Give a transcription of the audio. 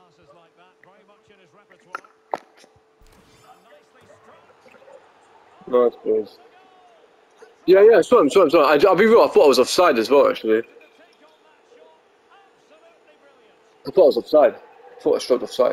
passes like that, very much in his repertoire. And nicely struck. Nice, boys. Yeah, yeah, saw him, saw him, saw him. I, I'll be real, I thought I was offside as well, actually. I thought I was offside. I thought I struck offside.